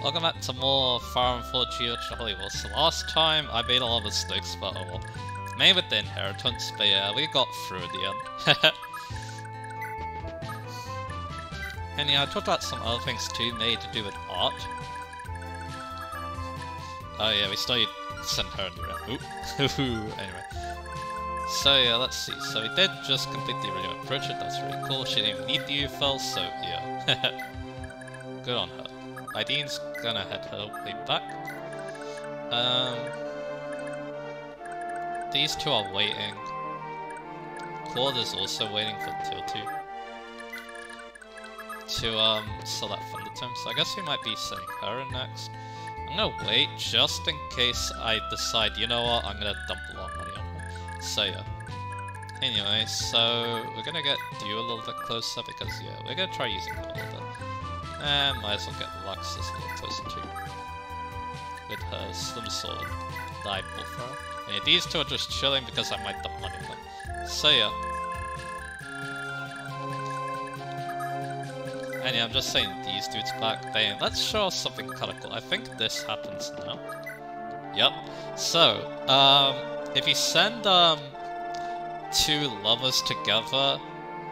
Welcome back to more Fire Emblem Genealogy of the Holy War. So last time I made a lot of mistakes, but oh well. Mainly with the inheritance, but yeah, we got through the end. and yeah, I talked about some other things too, made to do with art. Oh yeah, we studied Centauran. Oop. anyway. So yeah, let's see. So we did just complete the original project, that's really cool. She didn't even need the UFL, so yeah. Good on her. Idine's gonna head her way back. Um, these two are waiting. Claude is also waiting for 2 to um, sell that Thunder so I guess we might be sending her in next. I'm gonna wait just in case I decide, you know what, I'm gonna dump a lot of money on her. So yeah. Anyway, so we're gonna get Dew a little bit closer because yeah, we're gonna try using a little bit. And might as well get Lachesis a little closer too. With her Slim Sword for her. Yeah, these two are just chilling because I might dump money on them. So yeah. And I'm just saying these dudes back. Then let's show us something kinda cool. I think this happens now. Yep. So, um, if you send um two lovers together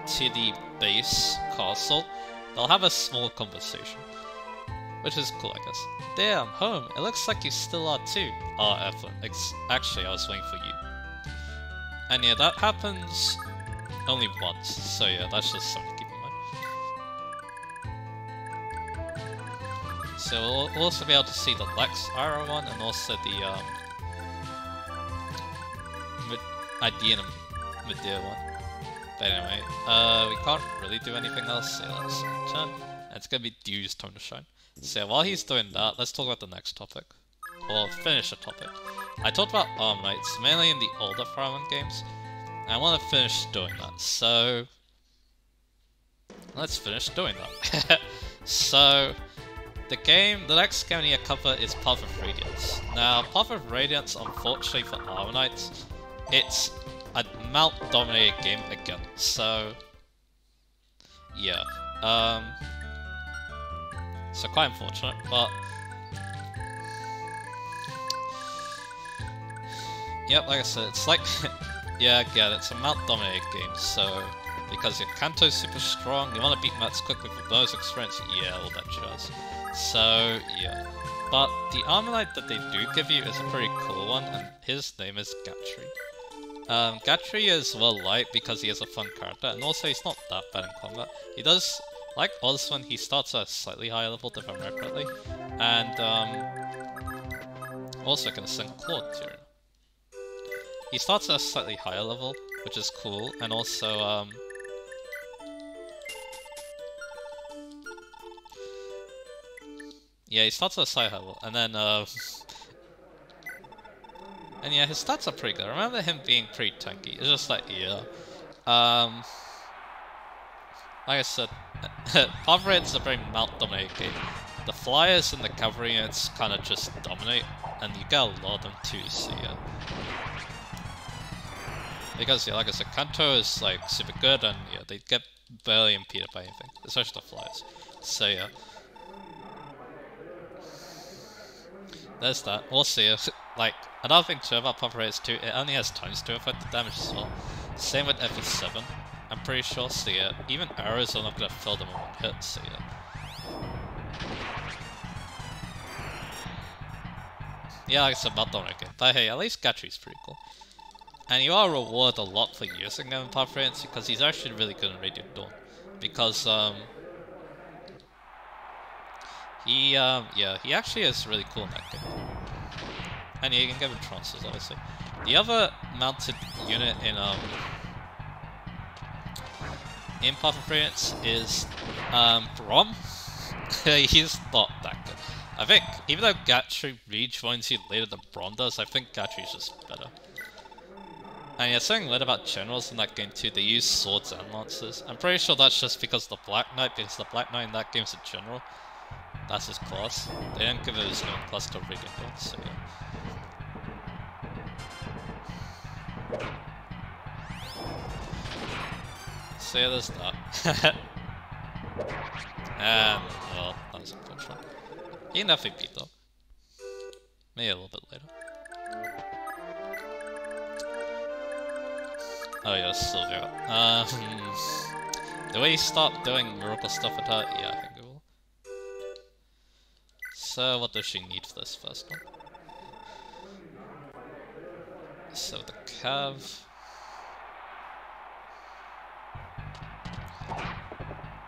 to the base castle, they'll have a small conversation. Which is cool, I guess. Damn, home, it looks like you still are too. Ah, oh, Evelyn, actually I was waiting for you. And yeah, that happens only once, so yeah, that's just something to keep in mind. So we'll also be able to see the Lex Ira one, and also the, um... Idea Medea one. But anyway, uh, we can't really do anything else, so let's. It's gonna be Dew's time to shine. So while he's doing that, let's talk about the next topic. Or finish a topic. I talked about Arm Knights, mainly in the older Fire games. I want to finish doing that, so... Let's finish doing that. so, the game, the next game I cover is Path of Radiance. Now, Path of Radiance, unfortunately for Armor Knights, it's a mount dominated game again. So yeah. Um so quite unfortunate, but Yep, like I said, it's like yeah, again, it's a mount dominated game, so because your Canto's super strong, you want to beat Mats quickly for bonus experience, yeah, all that jazz. So yeah. But the armor that they do give you is a pretty cool one, and his name is Gatrie. Um, Gatrie is well liked because he is a fun character, and also he's not that bad in combat. He does, like Oswin, he starts at a slightly higher level, if I remember correctly, and um, also can send Claude to. He starts at a slightly higher level, which is cool, and also um, Yeah, he starts at a side level, and then uh, And yeah, his stats are pretty good. I remember him being pretty tanky. It's just like, yeah. Um, like I said, Path is a very mount dominated game. The flyers and the cavalry units kind of just dominate, and you get a lot of them too, so yeah. Because yeah, like I said, Canto is like super good, and yeah, they get barely impeded by anything, especially the flyers. So yeah. There's that. We'll see. like, Another thing too about Pump Race 2, it only has times 2 the damage as well. Same with FE7, I'm pretty sure, so yeah, even arrows are not gonna fill them in one hit, so yeah. Yeah, like I said, not Dominic, but hey, at least Gatrie's pretty cool. And you are rewarded a lot for using him in Radiance because he's actually really good in Radiant Dawn. Because, um... He, um, yeah, he actually is really cool in that game. And you can get with Tronces, obviously. The other mounted unit in um in Path of Radiance is um Brom. He's not that good. I think even though Gatrie rejoins you later than Brom does, I think Gatrie's just better. And yeah, something weird about generals in that game too, they use swords and lances. I'm pretty sure that's just because the Black Knight, because the Black Knight in that game's a general. That's his class. They didn't give it his own class to Regan so yeah. Yeah, there's that. and, well, that was unfortunate. He can beat though. Maybe a little bit later. Oh yeah, Sylvia. Um, do we stop doing miracle stuff with her? Yeah, I think we will. So, what does she need for this first one? So the Cav.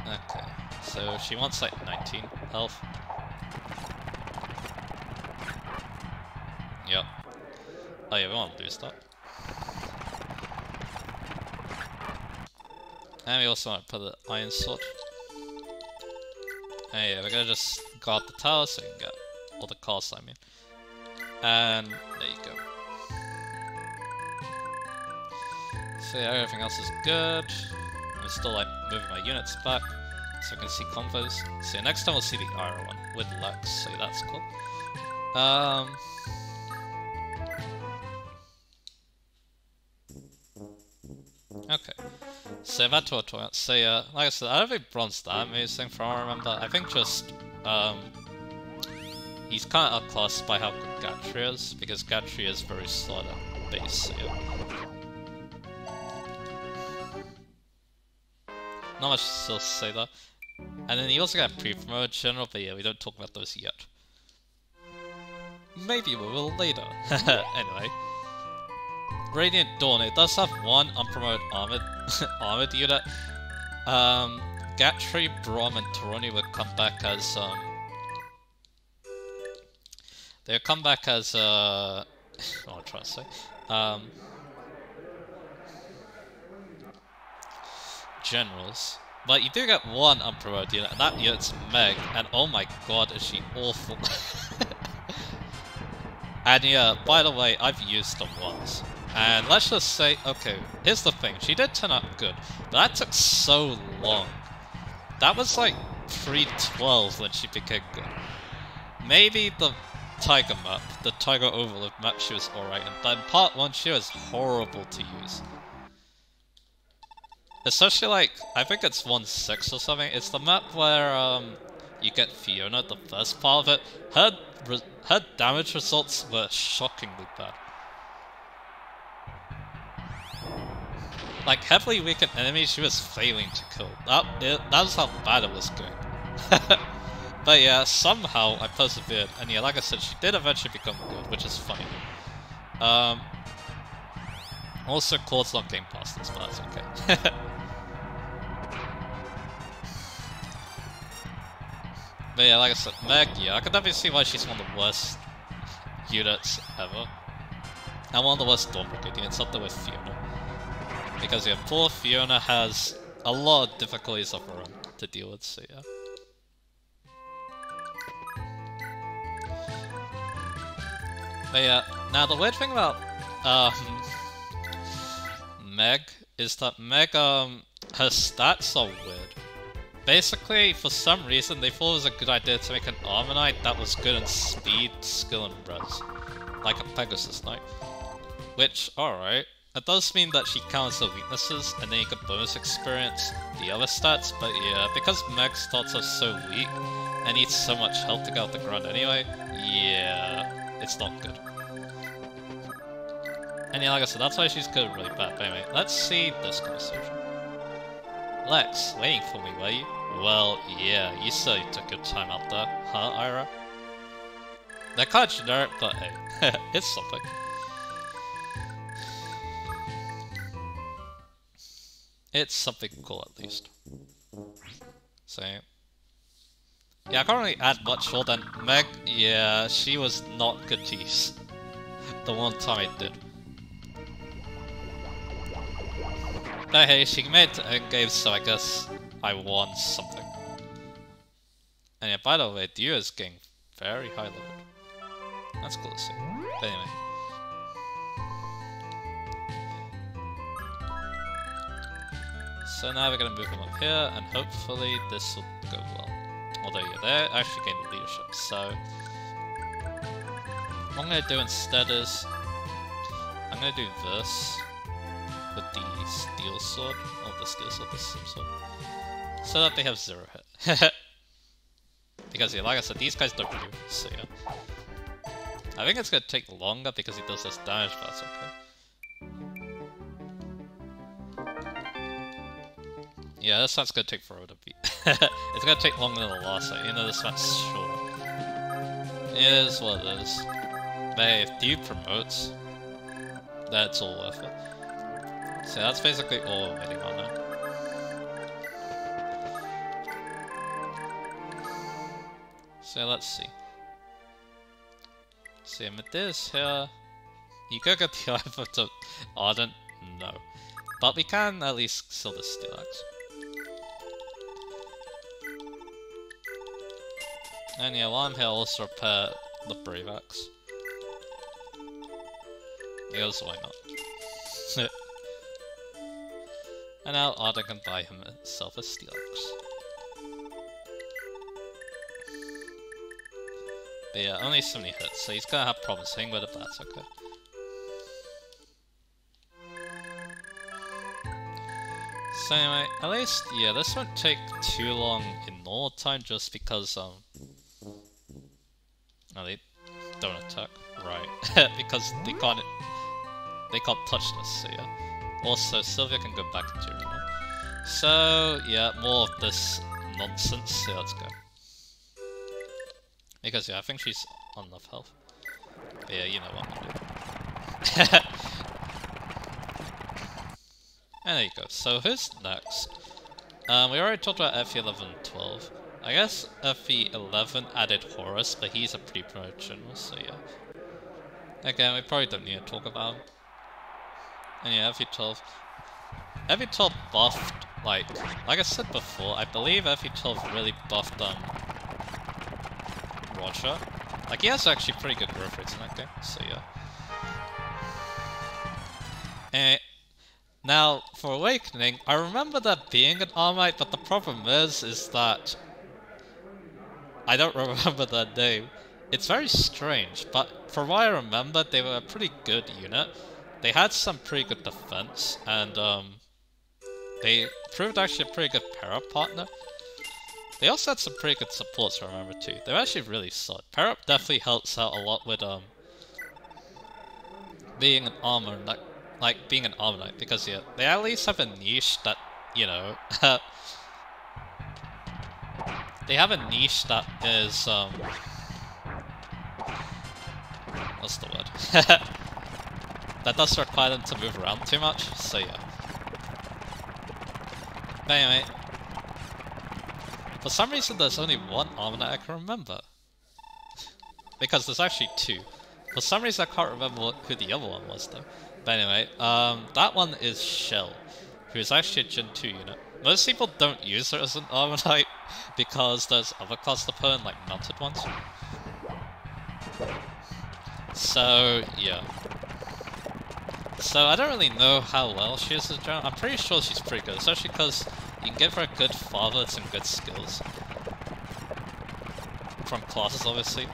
Okay, so she wants like 19 health. Yep. Oh yeah, we want to boost that. And we also want to put the iron sword. And yeah, we're gonna just guard the tower so we can get all the costs, I mean. And there you go. So yeah, everything else is good. I'm still like moving my units back so I can see convos. So next time we'll see the Iron one with Lux, so that's cool. Um, Okay. So back to our tournament. So yeah, like I said, I don't think Brom's that amazing from what I remember. I think just um he's kinda outclassed by how good Gatrie is, because Gatrie is very solid base, so yeah. Not much to say there. And then he also got pre-promoted general, but yeah, we don't talk about those yet. Maybe we will later. anyway. Radiant Dawn, it does have one unpromoted armored armored unit. Um, Gatrie, Brom, and Tauroneo would come back as um, they'll come back as uh, what am I trying to say? Um, generals. But you do get one unpromoted unit, and that unit's Meg, and oh my god, is she awful. and yeah, by the way, I've used them once. And let's just say, okay, here's the thing. She did turn out good, but that took so long. That was like 312 when she became good. Maybe the Tiger map, the Tiger Overload map, she was alright, but in part 1 she was horrible to use. Especially like, I think it's 1-6 or something, it's the map where um, you get Fiona, the first part of it. Her, her damage results were shockingly bad. Like, heavily weakened enemies she was failing to kill. That, it, that was how bad it was going. but yeah, somehow I persevered, and yeah, like I said, she did eventually become good, which is funny. Um, also, Claude's not getting past this, but that's okay. but yeah, like I said, Meg, yeah, I can definitely see why she's one of the worst units ever. And one of the worst Dawn units, up there with Fiona. Because yeah, poor Fiona has a lot of difficulties of her own to deal with, so yeah. But yeah, now the weird thing about um, Meg is that Meg, um, her stats are weird. Basically, for some reason, they thought it was a good idea to make an Armor Knight that was good in speed, skill, and res. Like a Pegasus Knight. Which, alright. It does mean that she counts the weaknesses, and then you can bonus experience the other stats, but yeah, because Meg's stats are so weak, and needs so much health to get out the ground anyway, yeah, it's not good. And yeah, like I said, that's why she's good really bad. But anyway, let's see this conversation. Lex, waiting for me, were you? Well, yeah, you said you took your time out there, huh, Ira? They're kind of generic, but hey, it's something. It's something cool at least. So yeah, I can't really add much more than Meg. Yeah, she was not good use. the one time I did. But hey, she made it endgame, so I guess I won something. And yeah, by the way, Dew is getting very high level. That's cool to see. But anyway. So now we're gonna move them up here, and hopefully this will go well. Although yeah, they're actually gaining leadership, so... What I'm gonna do instead is... I'm gonna do this the steel sword. Oh, the steel sword, the sim sword. So that they have zero hit. Because yeah, like I said, these guys don't move, so yeah. I think it's gonna take longer because he does this damage, but that's okay. Yeah, this one's gonna take forever to beat. it's gonna take longer than the last one, even though this one's short. It is what it is. But hey, if Dude promotes, that's all worth it. So that's basically all on now. So let's see. See, with this here, you could get the effort of Ardent? No. But we can at least sell the Steel Axe. And yeah, while I'm here, I'll also repair the Brave Axe. Because why not? And now Arden can buy himself a Steel Axe. But yeah, only so many hits, so he's gonna have problems hitting with it, but that's okay. So anyway, at least, yeah, this won't take too long in normal time just because, um... No, they don't attack. Right. because they can't... They can't touch this, so yeah. Also, Sylvia can go back into arena. So, yeah, more of this nonsense, so let's go. Because, yeah, I think she's on enough health. But yeah, you know what I'm gonna do. and there you go. So, who's next? Um, we already talked about FE11 12. I guess FE11 added Horace, but he's a pre-promotion, so yeah. Again, we probably don't need to talk about him. And yeah, FE12. FE12 buffed, like, like I said before, I believe FE12 really buffed, um, Roger. Like, he has actually pretty good growth rates in that game, so yeah. And now, for Awakening, I remember that being an Armite, but the problem is, is that I don't remember their name. It's very strange, but from what I remember, they were a pretty good unit. They had some pretty good defense, and um, they proved actually a pretty good para partner. They also had some pretty good supports, remember too. They're actually really solid. Para definitely helps out a lot with um being an armor, like, like being an armor knight, because yeah, they at least have a niche that, you know, they have a niche that is, um, what's the word? that does require them to move around too much, so yeah. But anyway, for some reason there's only one armor that I can remember. because there's actually two. For some reason I can't remember what, who the other one was though. But anyway, um, that one is Kjelle, who is actually a Gen 2 unit. Most people don't use her as an armor because there's other class opponent like mounted ones. So, yeah. So I don't really know how well she is as a general. I'm pretty sure she's pretty good, especially because you can give her a good father and some good skills. From classes, obviously.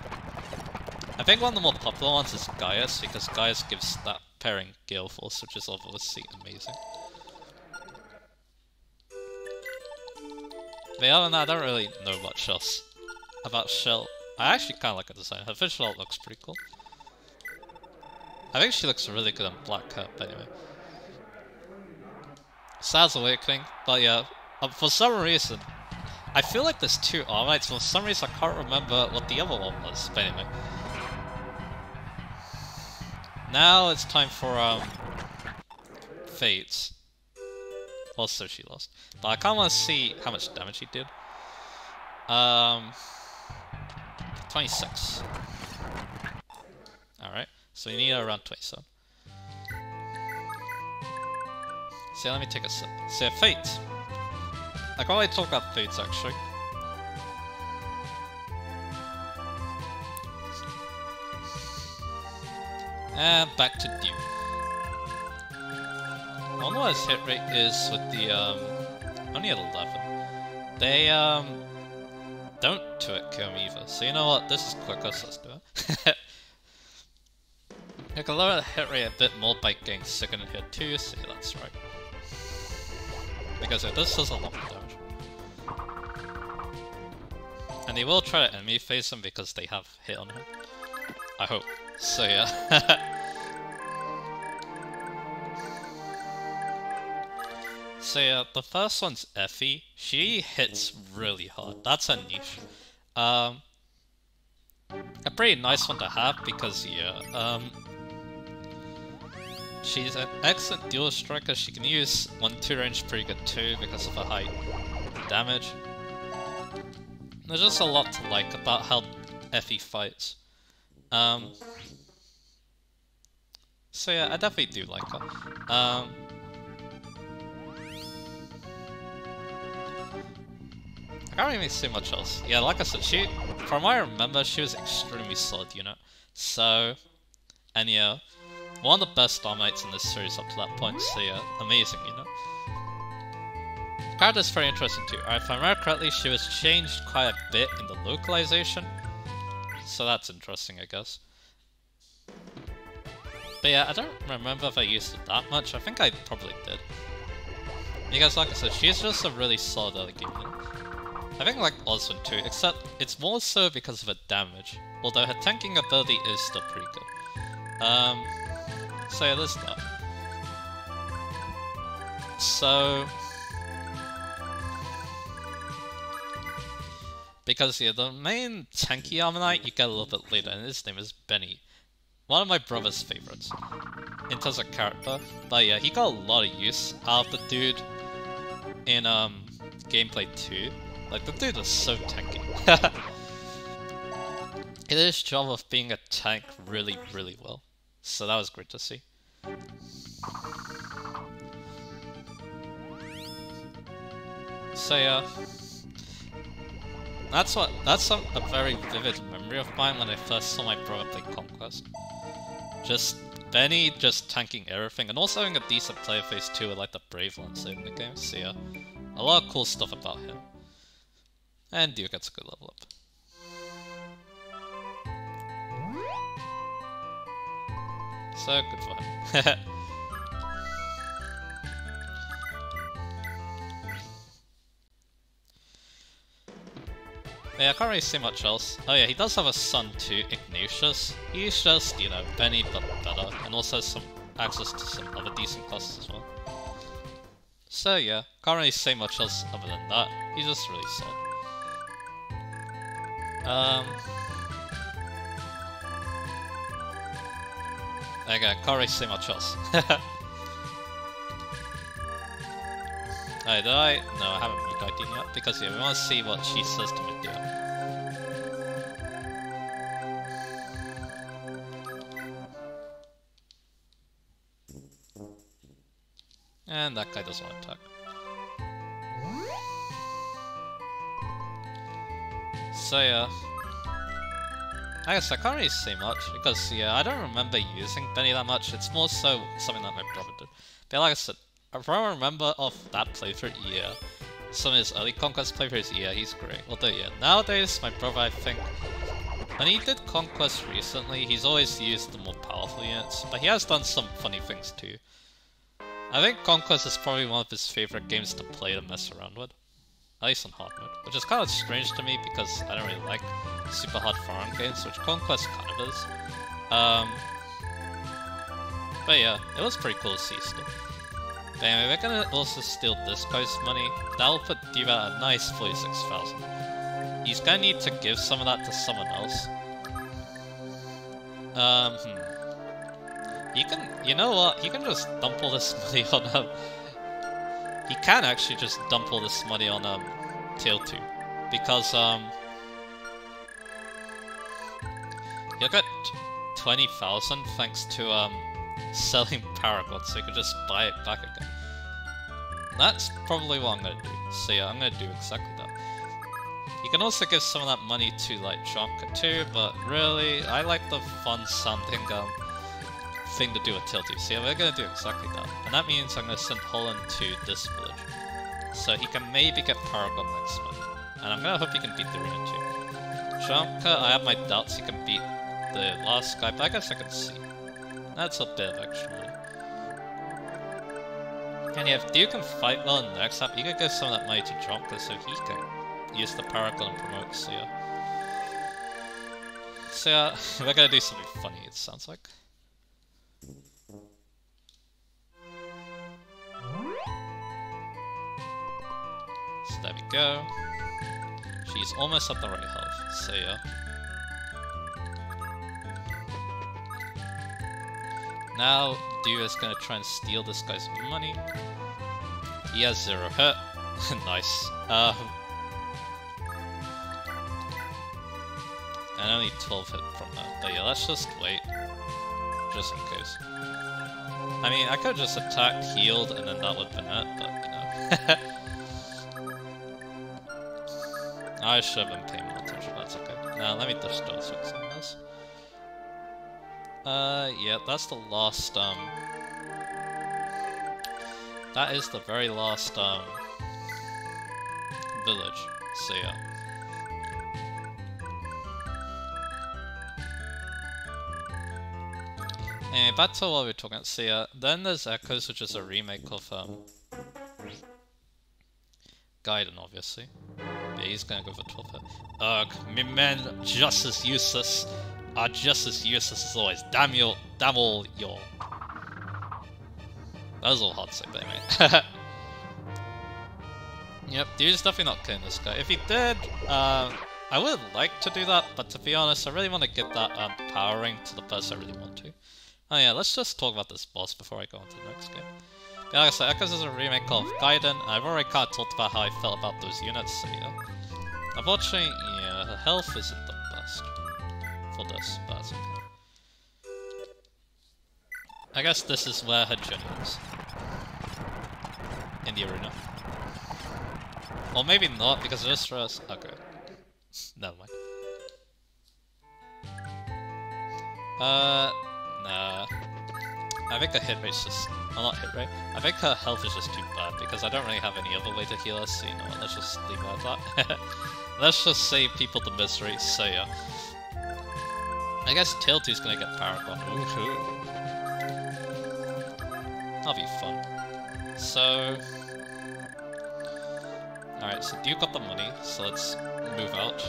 I think one of the more popular ones is Gaius, because Gaius gives that pairing Gale Force, which is obviously amazing. But other than that, I don't really know much else about Kjelle. I actually kind of like her design. Her visual art looks pretty cool. I think she looks really good on Black Hat, but anyway. Sad's Awakening, but yeah, um, for some reason, I feel like there's two Armites, for some reason I can't remember what the other one was, but anyway. Now it's time for, um, Fates. Also she lost. But I kinda wanna see how much damage she did. Um... 26. So you need around 27. So let me take a sip. So Fate. I can only talk about Fates actually. And back to Duke. I wonder what his hit rate is with the, um, only at 11. They, um, don't 2 kill me either. So you know what, this is quicker, so let's do it. You can lower the hit rate a bit more by getting second here too, so that's right. Because this does a lot more damage. And they will try to enemy phase him because they have hit on him. I hope. So yeah. So yeah, the first one's Effie. She hits really hard. That's a niche. Um, a pretty nice one to have because yeah, um, she's an excellent dual striker. She can use one two range pretty good too because of her height damage. There's just a lot to like about how Effie fights. Um, so yeah, I definitely do like her. Um, I can't really see much else. Yeah, like I said, she, from what I remember, she was extremely solid, you know? So, and yeah, one of the best Dominates in this series up to that point, so yeah, amazing, you know? The character's very interesting too. If I remember correctly, she was changed quite a bit in the localization, so that's interesting, I guess. But yeah, I don't remember if I used it that much, I think I probably did. Because like I said, she's just a really solid early. I think like Oswin too, except it's more so because of her damage, although her tanking ability is still pretty good. Um, so yeah, there's. So... Because yeah, the main tanky Ammonite you get a little bit later, and his name is Benny. One of my brother's favorites, in terms of character. But yeah, he got a lot of use out of the dude in um, gameplay 2. Like, the dude was so tanky. he did his job of being a tank really, really well. So that was great to see. So yeah, that's what that's a, a, very vivid memory of mine when I first saw my brother play Conquest. Just Benny just tanking everything, and also having a decent player face too, like the Brave ones in the game. So yeah, a lot of cool stuff about him. And Dew gets a good level up. So good him. Yeah, I can't really say much else. Oh yeah, he does have a son too, Ignatius. He's just, you know, Benny but better, and also some access to some other decent classes as well. So yeah, can't really say much else other than that. He's just really solid. Um. Much else. Hey, did I? No, I haven't moved Ideen yet, because yeah, we want to see what she says to Medea. And that guy doesn't want to attack. So yeah. I guess I can't really say much, because yeah, I don't remember using Benny that much, it's more so something that my brother did. But like I said, if I remember of that playthrough, yeah. Some of his early Conquest playthroughs, yeah, he's great. Although, yeah, nowadays, my brother, I think, when he did Conquest recently, he's always used the more powerful units, but he has done some funny things too. I think Conquest is probably one of his favorite games to play to mess around with. Least on hard mode, which is kind of strange to me because I don't really like super hard foreign games, which Conquest kind of is. Um, but yeah, it was pretty cool to see still. But anyway, we're gonna also steal this guy's money. That'll put Diva at a nice 46,000. He's gonna need to give some of that to someone else. Um, hmm. He can, you know what, he can just dump all this money on, um, he can actually just dump all this money on, um, Tail 2. Because, um, he'll get 20,000 thanks to, um, selling Paragon, so you can just buy it back again. That's probably what I'm gonna do. So yeah, I'm gonna do exactly that. You can also give some of that money to like Jonka too, but really, I like the fun sounding um, thing to do with Tilty. See, we're gonna do exactly that. And that means I'm gonna send Holland to this village. So he can maybe get Paragon next month. And I'm gonna hope he can beat the Rune too. I have my doubts he can beat the last guy, but I guess I can see. That's a bit actually. And yeah, if Dew can fight well in the next up, you could give some of that money to Jonka so he can use the Paragon and promote, yeah. So yeah, we're gonna do something funny, it sounds like. So there we go. She's almost at the right health, so yeah. Now, is gonna try and steal this guy's money. He has zero hit. nice. Um, and only 12 hit from that. But yeah, let's just wait. Just in case. I mean, I could just attacked, healed, and then that would have been it, but you I should have been paying more attention, that's okay. Now, let me just do switch on this. Uh, yeah, that's the last, um... That is the very last, um... Village. So, yeah. Anyway, back to what we were talking about. So, yeah, then there's Echoes, which is a remake of, um... Gaiden, obviously. Yeah, he's gonna go for 12 hit. Ugh, me men just as useless are just as useless as always. Damn you, damn all y'all. That was all hard to say, but anyway. yep, dude's definitely not killing this guy. If he did, um, I would like to do that, but to be honest, I really want to get that um, power ring to the person I really want to. Oh yeah, let's just talk about this boss before I go on to the next game. But like I said, Echoes is a remake of Gaiden, I've already kind of talked about how I felt about those units, so yeah. Unfortunately, yeah, her health isn't the best for this, but. I guess this is where her gen is. In the arena. Or maybe not, because this Viscera's... Okay. Never mind. Uh, nah. I think the hit rate's just... Well, not hit rate. I think her health is just too bad, because I don't really have any other way to heal her, so you know what, let's just leave it at that. let's just save people the misery, so yeah. I guess Tilty's gonna get Paragon. Woohoo! That'll be fun. So... Alright, so Duke got the money, so let's move out.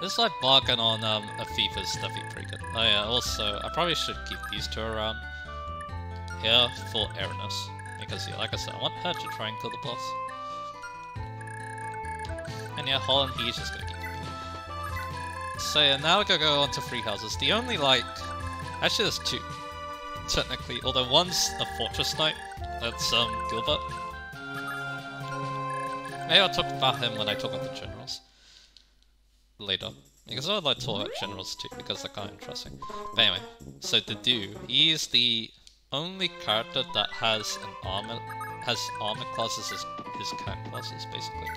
This like bargain on um, is definitely pretty good. Oh yeah, also, I probably should keep these two around here for Erinys. Because yeah, like I said, I want her to try and kill the boss. And yeah, Holland, he's just gonna keep it. So yeah, now we're gonna go on to Three Houses. The only like... Actually there's two. Technically, although one's a Fortress Knight. That's um, Gilbert. Maybe I'll talk about him when I talk about the generals. Later. Because I like to talk about generals too, because they're kind of interesting. But anyway, so Dedue, he is the only character that has an armor has armor classes as his cat classes, basically.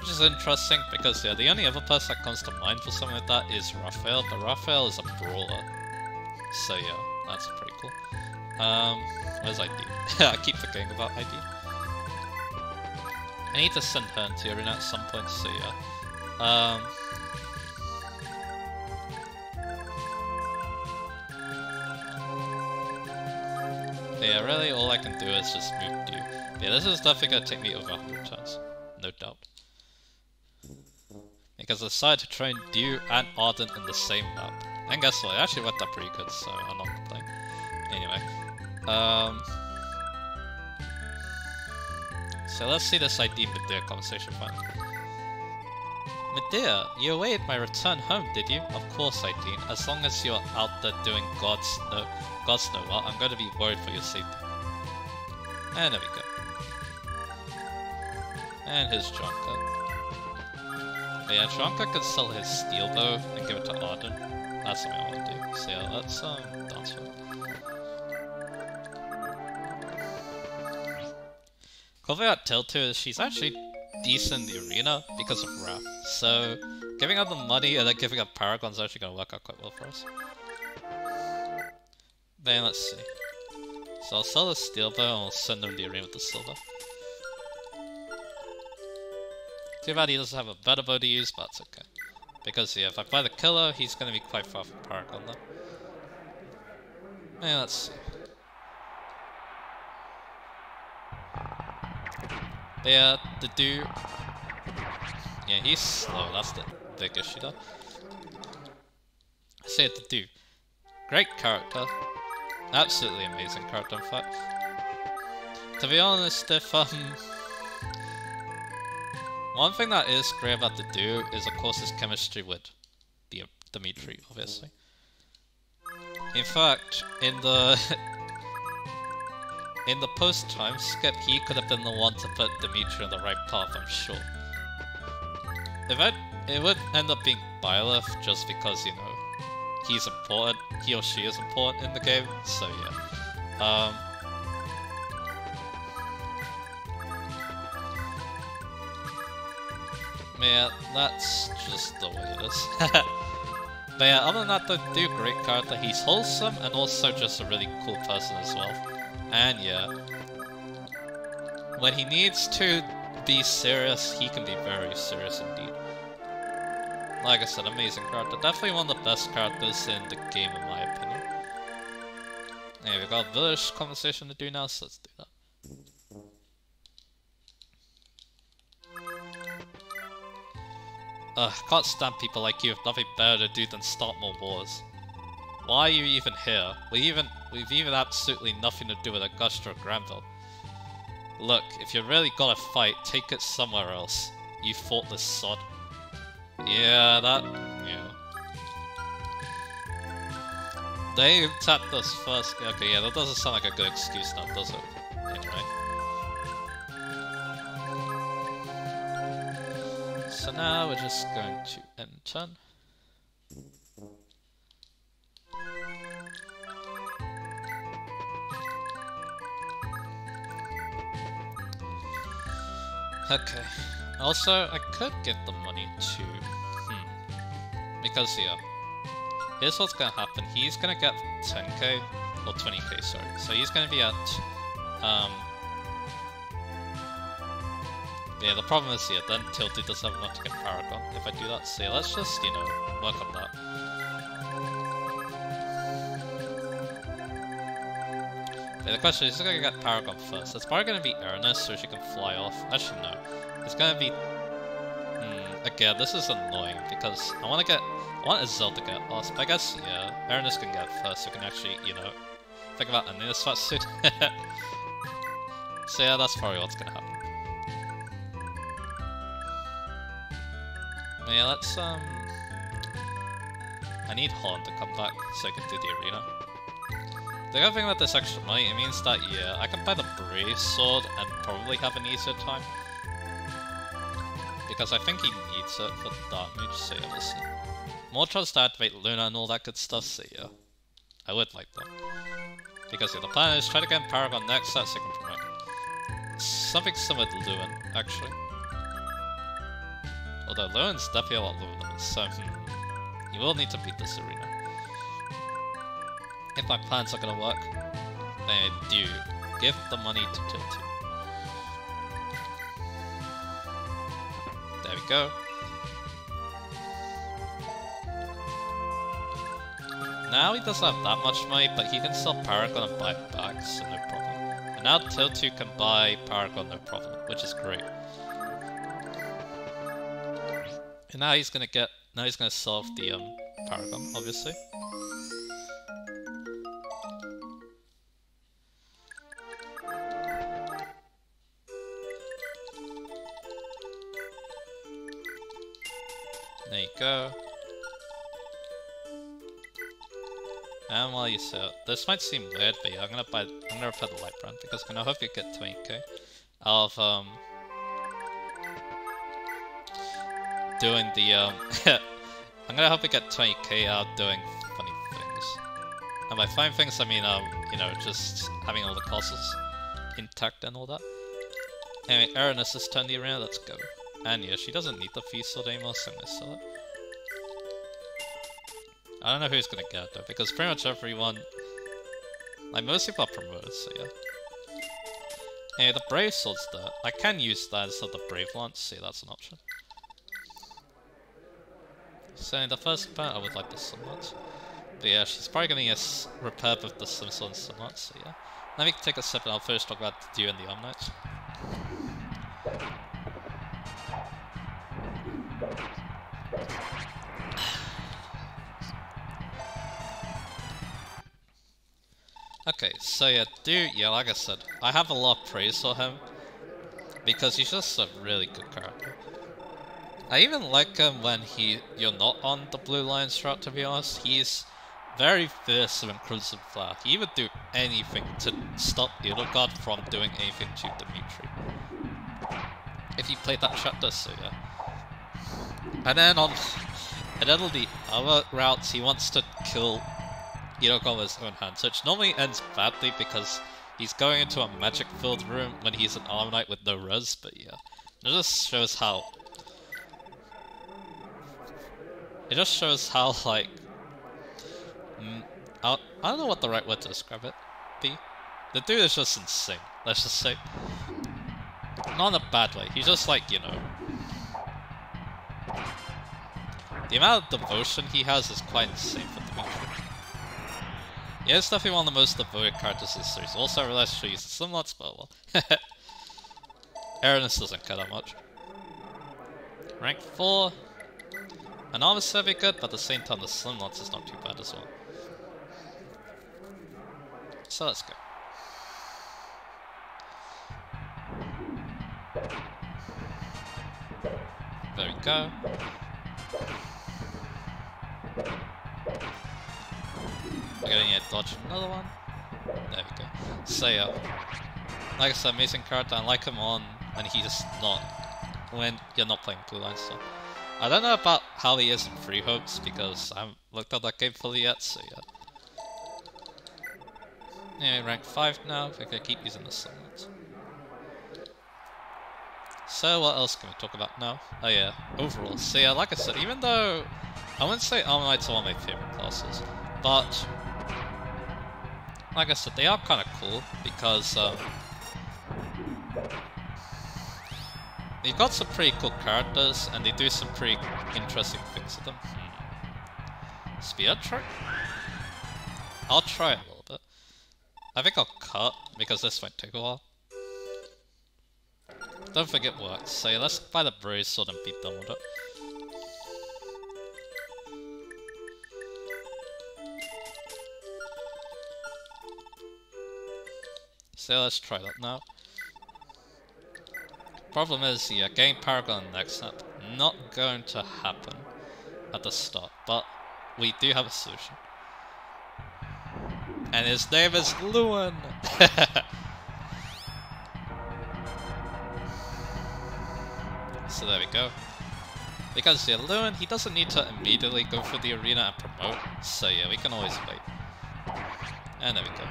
Which is interesting because yeah, the only other person that comes to mind for something like that is Raphael, but Raphael is a brawler. So yeah, that's pretty cool. Um, where's ID? I keep forgetting about ID. I need to send her into arena at some point, so yeah. Um, yeah, really all I can do is just move you. Yeah, this is definitely gonna take me over 100 turns, no doubt. Because I decided to train Dew and Arden in the same map. And guess what, it actually went out pretty good, so I'm not complaining. Anyway, um... So let's see this ID Medea conversation finally. Medea, you awaited my return home, did you? Of course I did. As long as you're out there doing God's no, God's no what, I'm going to be worried for your safety. And there we go. And his Jonka. But yeah, Jonka could sell his steel bow and give it to Arden. That's something I want to do. So yeah, let's um, dance thing about Tiltu is she's actually decent in the arena because of Wrath. So giving up the money and then giving up Paragon is actually going to work out quite well for us. Then let's see. So I'll sell the steel bow and I'll send them the arena with the silver. Too bad he doesn't have a better bow to use, but it's okay. Because yeah, if I buy the killer, he's gonna be quite far from Paragon though. Yeah, let's see. Yeah, Dedue. Yeah, he's slow. That's the big issue though. I say to do. Great character. Absolutely amazing character, in fact. To be honest, if um, one thing that is great about Dedue is, of course, his chemistry with the Dimitri, obviously. In fact, in the in the post time skip, he could have been the one to put Dimitri on the right path. I'm sure. If it, it would end up being Byleth just because you know he's important, he or she is important in the game. So yeah. Um, Yeah, that's just the way it is. but yeah, other than that, the dude, great character. He's wholesome and also just a really cool person as well. And yeah, when he needs to be serious, he can be very serious indeed. Like I said, amazing character. Definitely one of the best characters in the game in my opinion. Hey, we've got village conversation to do now, so let's do that. Ugh, can't stand people like you with nothing better to do than start more wars. Why are you even here? We even we've even absolutely nothing to do with Agustria or Grannvale. Look, if you really gotta fight, take it somewhere else. You thoughtless sod. Yeah, that yeah. They attacked us first. Okay, yeah, that doesn't sound like a good excuse now, does it? Anyway. So now we're just going to end turn. Okay. Also, I could give the money to... Hmm. Because, yeah. Here's what's gonna happen. He's gonna get 10k, or 20k, sorry. So he's gonna be at, um, yeah, the problem is, yeah, then Tilted doesn't have enough to get Paragon if I do that. Yeah, let's just, you know, work on that. The question is, is gonna get Paragon first? It's probably gonna be Erinys so she can fly off. Actually, no. It's gonna be... Hmm, again, this is annoying because I wanna get... I want Azelle to get lost, I guess, yeah, Erinys can get first so we can actually, you know, think about a new suit. so yeah, that's probably what's gonna happen. Yeah, let's, um... I need Holland to come back so I can do the arena. The other thing about this extra money, it means that, yeah, I can buy the Brave Sword and probably have an easier time. Because I think he needs it for damage, so yeah, we'll. More chance to activate Luna and all that good stuff, so yeah. I would like that. Because yeah, the plan is try to get Paragon next, that's second promote. Something similar to Lewin, actually. Although Lewin's definitely a lot than so you hmm. will need to beat this arena. If my plans are gonna work, then do give the money to Tilty. There we go. Now he doesn't have that much money, but he can sell Paragon and buy back, so no problem. And now Tiltu can buy Paragon, no problem, which is great. And now he's gonna get, now he's gonna solve the um, Paragon, obviously. Go. And while you sell, this might seem weird, but yeah, I'm gonna buy, I'm gonna repair the light brand because I'm gonna hope you get 20k out of um doing the, um... I'm gonna hope we get 20k out doing funny things. And by funny things, I mean, um, you know, just having all the castles intact and all that. Anyway, Erinys has turned the arena, let's go. And yeah, she doesn't need the feast sword anymore, so I'm gonna sell it. I don't know who's gonna get it though, because pretty much everyone... Like, most people are promoted, so yeah. Anyway, the Brave Sword's there. I can use that instead of the Brave Lance, see, that's an option. So in the first part, I would like the Slumlords. But yeah, she's probably gonna get repaired with the and Slumlords, so yeah. Let me take a sip and I'll first talk about you and the Omnites. So yeah, dude, yeah, like I said, I have a lot of praise for him because he's just a really good character. I even like him when he you're not on the Blue Lions route, to be honest. He's very fearsome and Crimson Flower. He would do anything to stop Edelgard from doing anything to Dimitri. If he played that chapter, so yeah. And then on and then on the other routes, he wants to kill His own hands, which normally ends badly because he's going into a magic-filled room when he's an Armor Knight with no res, but yeah. It just shows how It just shows how, like... Mm, I, I don't know what the right word to describe it be. The dude is just insane, let's just say. Not in a bad way, he's just like, you know... The amount of devotion he has is quite insane for Dimitri. He is definitely one of the most devoted characters in the series. Also, I uses Slumlords, but well. Erinys doesn't care that much. Rank 4, an armor's very good, but at the same time the Slumlords is not too bad as well. So let's go. There we go. We're gonna need to dodge another one. There we go. So like I said, amazing character. I like him on when he's not when you're not playing blue line stuff. I don't know about how he is in Three Houses because I haven't looked at that game fully yet, so yeah. Yeah, rank 5 now, if I can keep using the Slumlords. So what else can we talk about now? Oh yeah, overall. So yeah, like I said, even though I wouldn't say Armor Knights one of my favorite classes, but like I said, they are kind of cool because um, They've got some pretty cool characters, and they do some pretty interesting things with them. Hmm. Spear trick? I'll try a little bit. I think I'll cut, because this might take a while. Don't think it works, so let's buy the Brave Sword and beat them with it. So let's try that now. Problem is, yeah, getting Paragon next up, not going to happen at the start, but we do have a solution. And his name is Lewin! so there we go. Because yeah, Lewin, he doesn't need to immediately go for the arena and promote, so yeah, we can always wait. And there we go.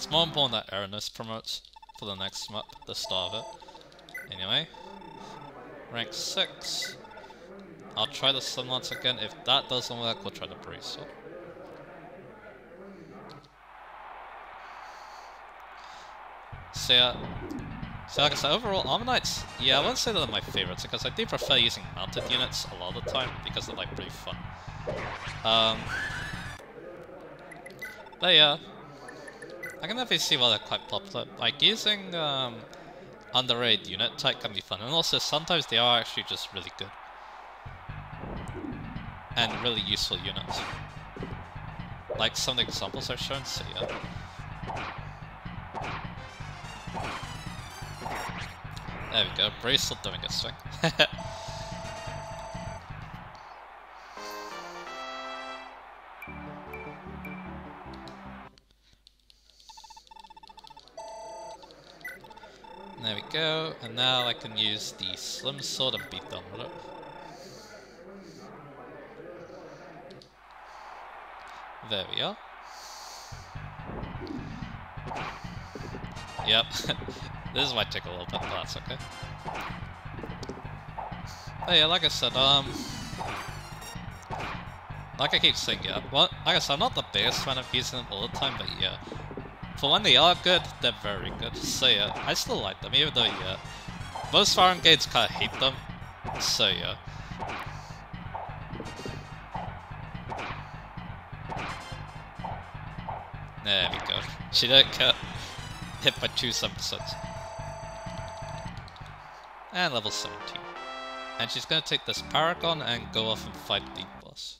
It's more important that Erinys promotes for the next map, the start of it. Anyway, rank 6. I'll try the Slumlords again. If that doesn't work, we'll try the Brace So yeah, so like I said, overall, Armor Knights, yeah, I wouldn't say they're my favorites, because I do prefer using mounted units a lot of the time, because they're like pretty fun. Um, but yeah, I can definitely see why they're quite popular. Like, using um, underrated unit type can be fun, and also sometimes they are actually just really good. And really useful units. Like some examples I've shown, so yeah. There we go, Brave Sword doing its thing. There we go, and now I can use the Slim Sword and beat them it. There we are. Yep, this might take a little bit, but that's okay. Oh yeah, like I said, um... Like I keep saying, yeah, well, like I said, I'm not the biggest fan of using them all the time, but yeah. For when they are good, they're very good. So yeah, I still like them, even though yeah, most Fire Brigades kind of hate them. So yeah. There we go. She didn't get hit by two subsets. And level 17. And she's gonna take this Paragon and go off and fight the boss.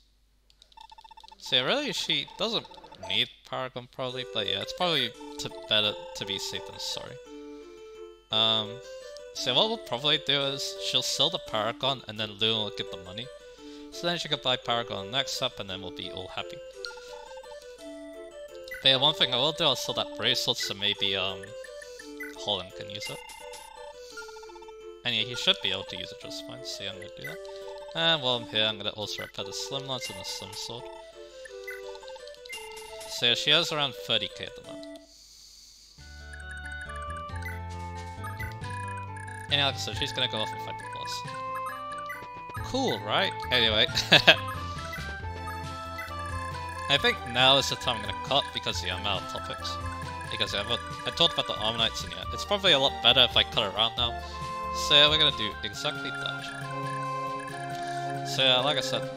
So really, she doesn't need Paragon probably, but yeah, it's probably to better to be safe than sorry. Um, so what we'll probably do is she'll sell the Paragon and then Luna will get the money. So then she can buy Paragon next up and then we'll be all happy. But yeah, one thing I will do, I'll sell that Brave Sword so maybe um Holyn can use it. And yeah, he should be able to use it just fine, so yeah, I'm gonna do that. And while I'm here, I'm gonna also repair the Slim Lance and the Slim Sword. So she has around 30k at the moment. And like I said, she's gonna go off and fight the boss. Cool, right? Anyway. I think now is the time I'm gonna cut because yeah, I'm out of topics. Because yeah, I talked about the Armor Knights and yeah, it's probably a lot better if I cut around now. So yeah, we're gonna do exactly that. So yeah, like I said,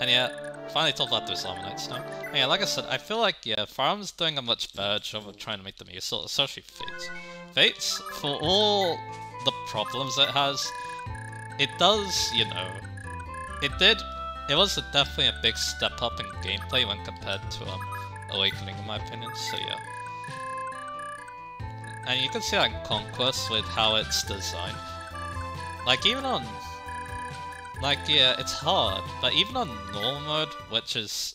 And yeah, finally told that to Islamites now. And yeah, like I said, I feel like, yeah, Farm's doing a much better job of trying to make them useful, especially Fates. Fates, for all the problems it has, it does, you know, it did, it was a, definitely a big step up in gameplay when compared to um, Awakening in my opinion, so yeah. And you can see that in Conquest with how it's designed. Like even on like, yeah, it's hard, but even on normal mode, which is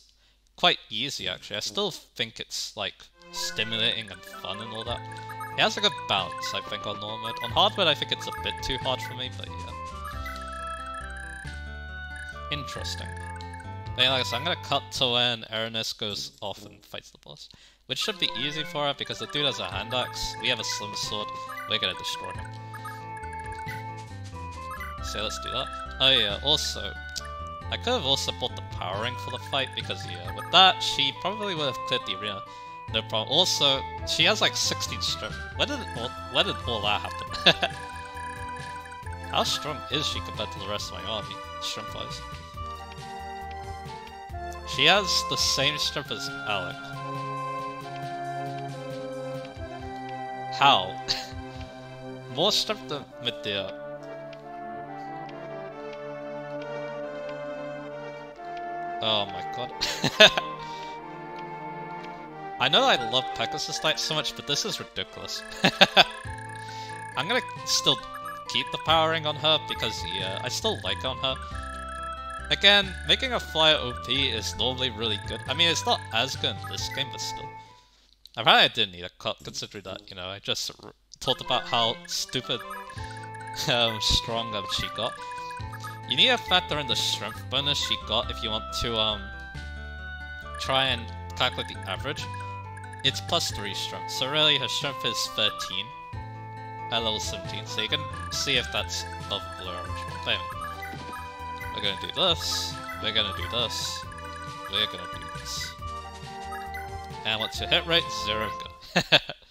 quite easy actually, I still think it's, like, stimulating and fun and all that. It has a good balance, I think, on normal mode. On hard mode, I think it's a bit too hard for me, but yeah. Interesting. But yeah, like I said, I'm gonna cut to when Erinys goes off and fights the boss. Which should be easy for her, because the dude has a hand axe, we have a slim sword, we're gonna destroy him. So let's do that. Oh yeah, also, I could have also bought the Power Ring for the fight, because yeah, with that, she probably would have cleared the arena. No problem. Also, she has like 16 strength. Where did all, did all that happen? How strong is she compared to the rest of my army, strength-wise? She has the same strength as Alec. How? More strength than Medea. Oh my god. I know I love Pegasus Knight so much, but this is ridiculous. I'm gonna still keep the Power Ring on her because, yeah, I still like on her. Again, making a flyer OP is normally really good. I mean, it's not as good in this game, but still. Apparently I didn't need a cut, considering that, you know, I just talked about how stupid um, strong um, she got. You need to factor in the strength bonus she got if you want to um try and calculate the average. It's plus 3 strength, so really her strength is 13 at level 17, so you can see if that's above average. But anyway, we're gonna do this, we're gonna do this, we're gonna do this. And what's your hit rate? Zero, good.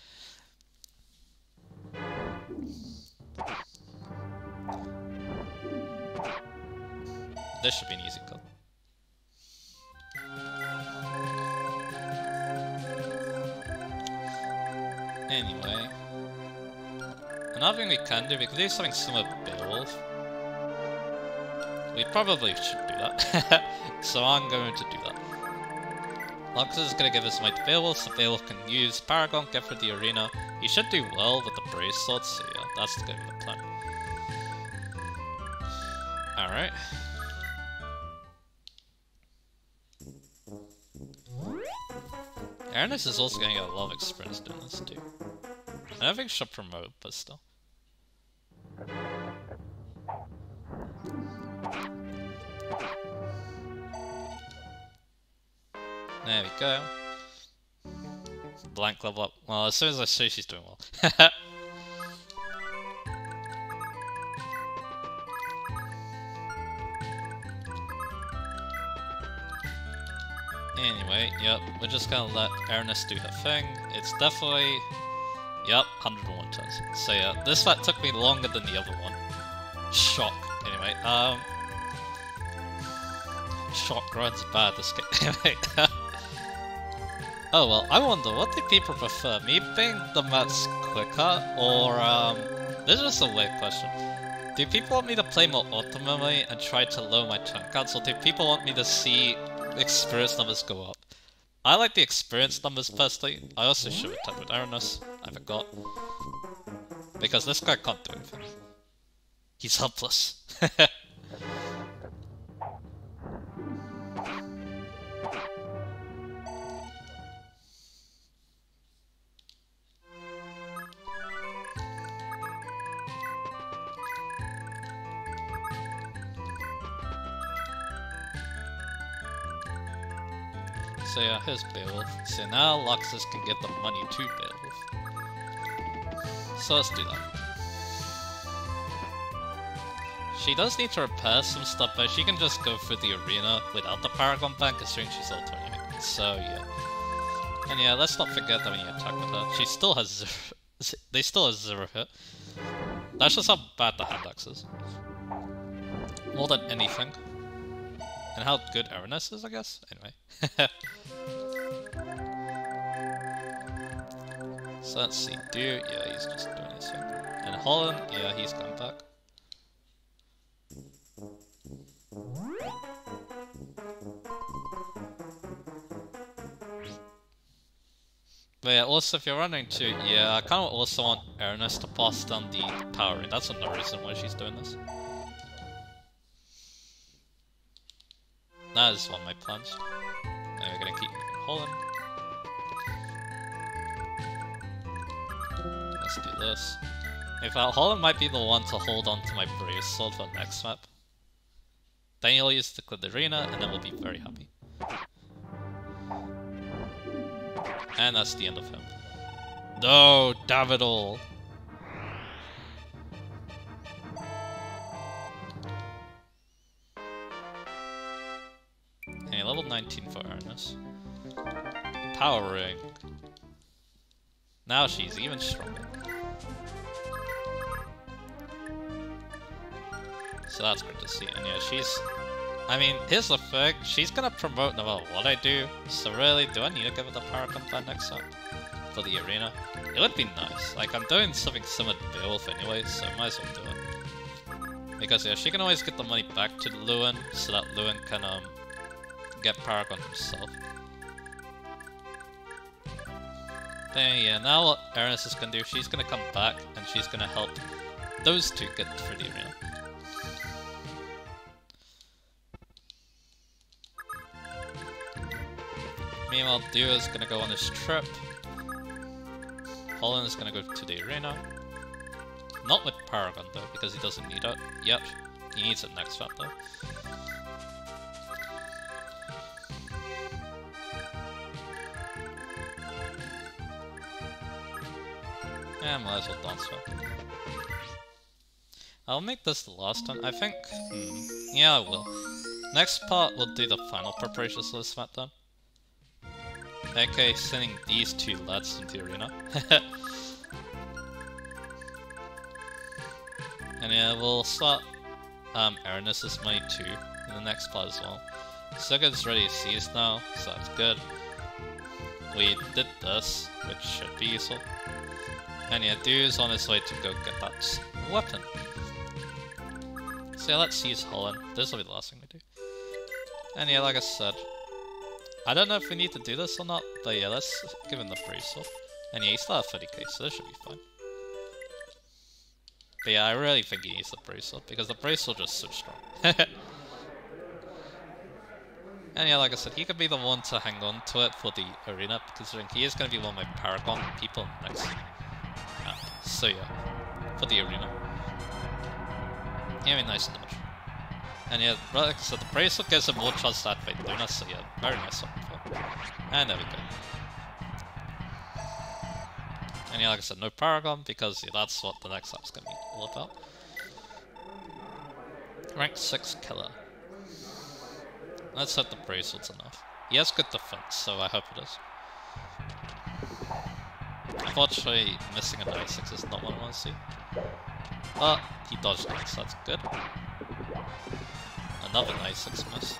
This should be an easy kill. Anyway. Another thing we can do, we can do something similar to Beowulf. We probably should do that. so I'm going to do that. Lux is going to give us my Beowulf, so Beowulf can use Paragon, get for the arena. He should do well with the bracelet, so yeah, that's going to be the plan. Alright. Erinys is also going to get a lot of experience doing this too. I don't think she'll promote, but still. There we go. Blank level up. Well, as soon as I see she's doing well. Yep, we're just gonna let Erinys do her thing. It's definitely... Yep, 101 turns. So yeah, this fight took me longer than the other one. Shock. Anyway, um... Shock runs bad this game. Oh well, I wonder, what do people prefer? Me being the match quicker, or um... This is a weird question. Do people want me to play more optimally and try to lower my turn counts, or do people want me to see experience numbers go up? I like the experience numbers firstly. I also should attack with Erinys. I forgot. Because this guy can't do anything. He's helpless. So yeah, here's Beowulf. So now Luxus can get the money to Beowulf. So let's do that. She does need to repair some stuff, but she can just go through the arena without the Paragon Bank, considering she's level 28. So yeah. And yeah, let's not forget that when you attack with her, she still has zero... they still have zero hit. That's just how bad the hand axe is. More than anything. And how good Erinys is, I guess? Anyway. So let's see, Dew, yeah, he's just doing his thing. And Holyn, yeah, he's come back. But yeah, also if you're running to, yeah, I kind of also want Erinys to pass down the power, that's another reason why she's doing this. That is one of my plans. Now we're gonna keep moving Holyn. Let's do this. In fact, Holyn might be the one to hold on to my Brave Sword for the next map. Then he'll use the arena, and then we'll be very happy. And that's the end of him. No, Davidol! 13 fire. Power ring. Now she's even stronger. So that's good to see. And yeah, she's... I mean, here's the thing. She's gonna promote no matter what I do. So really, do I need to give her the power combat next up? For the arena? It would be nice. Like, I'm doing something similar to Beowulf anyway, so I might as well do it. Because yeah, she can always get the money back to Lewin, so that Lewin can um, get Paragon himself. Then yeah, now what Erinys is gonna do, she's gonna come back and she's gonna help those two get through the arena. Meanwhile, is gonna go on his trip. Holyn is gonna go to the arena. Not with Paragon though, because he doesn't need it yet. He needs it next round though. Yeah, might as well dance it. I'll make this the last one. I think... Hmm, yeah, I will. Next part, we'll do the final preparations list map then. Okay, sending these two lads into the arena. and yeah, we'll start um, Erinys's money too in the next part as well. Sigurd's ready to seize now, so that's good. We did this, which should be useful. And yeah, Dew's on his way to go get that weapon. So yeah, let's seize Holyn. This will be the last thing we do. And yeah, like I said, I don't know if we need to do this or not, but yeah, let's give him the Brave Sword. And yeah, he's still at 30k, so this should be fine. But yeah, I really think he needs the Brave Sword, because the Brave Sword just so strong. and yeah, like I said, he could be the one to hang on to it for the arena, considering he is going to be one of my Paragon people next. So yeah, for the arena. Yeah, I mean, nice dodge. And yeah, like said, the Brave Sword gives him more chance to activate Luna, so yeah, very nice one. And there we go. And yeah, like I said, no Paragon, because yeah, that's what the next app's gonna be all about. Rank 6 killer. Let's hope the Brave Sword's enough. he has good defense, so I hope it is. Unfortunately, missing a 96 is not what I want to see. But he dodged it, so that's good. Another 96 miss.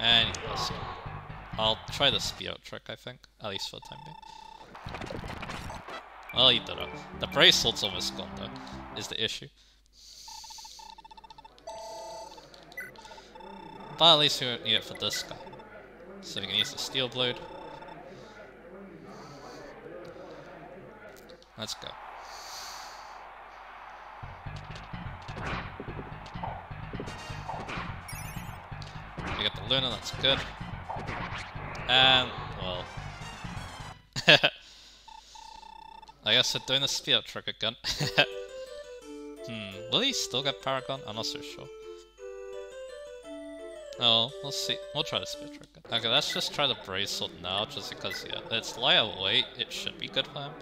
And he. I'll try the spear trick, I think, at least for the time being. Well, he did it. The Brave Sword's almost gone, though, is the issue. But at least we won't need it for this guy. So we can use the steel blade. Let's go. We got the Luna, that's good. And, well... I guess I'm doing the spear trick again. hmm, will he still get Paragon? I'm not so sure. Oh, we'll see. We'll try the spear trick. Okay, let's just try the Brave Sword now, just because, yeah, it's lighter weight, it should be good for him.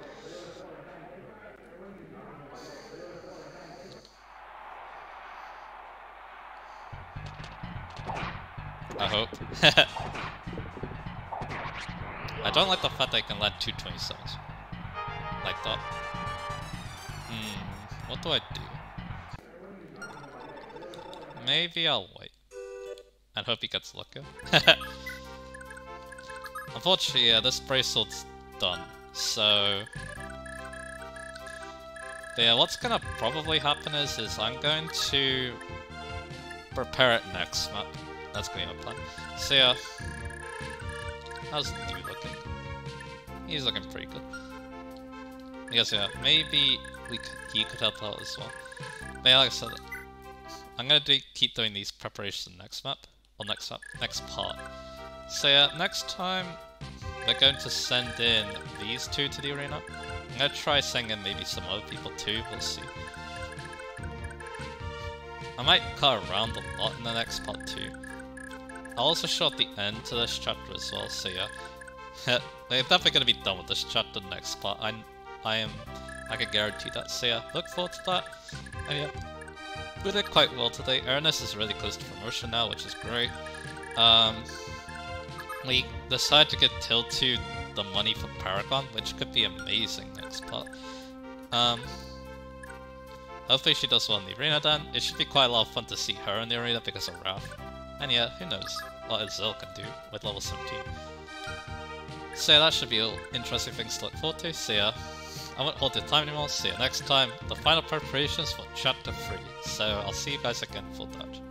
I hope. I don't like the fact that I can land 227s. Like that. Hmm, what do I do? Maybe I'll wait. And hope he gets lucky. Unfortunately, yeah, this Brave Sword's done. So... Yeah, what's gonna probably happen is, is I'm going to prepare it next map. That's going be plan. So yeah, how's dude looking? He's looking pretty good. I guess yeah, maybe we could, he could help out as well. But yeah, like I said, I'm gonna do, keep doing these preparations next map, or next map, next part. So yeah, next time we're going to send in these two to the arena. I'm gonna try sending in maybe some other people too, we'll see. I might cut around a lot in the next part too. I'll also show at the end to this chapter as well, so yeah. They're definitely gonna be done with this chapter next part. I, I am, I can guarantee that. So yeah, look forward to that. And yeah, we did quite well today. Erinys is really close to promotion now, which is great. Um, we decided to get to the money for Paragon, which could be amazing next part. Um, hopefully she does well in the arena then. It should be quite a lot of fun to see her in the arena because of Ralph. And yeah, who knows what Azel can do with level 17. So yeah, that should be all interesting things to look forward to. So yeah, I won't hold your time anymore. See you next time. The final preparations for chapter 3. So I'll see you guys again for that.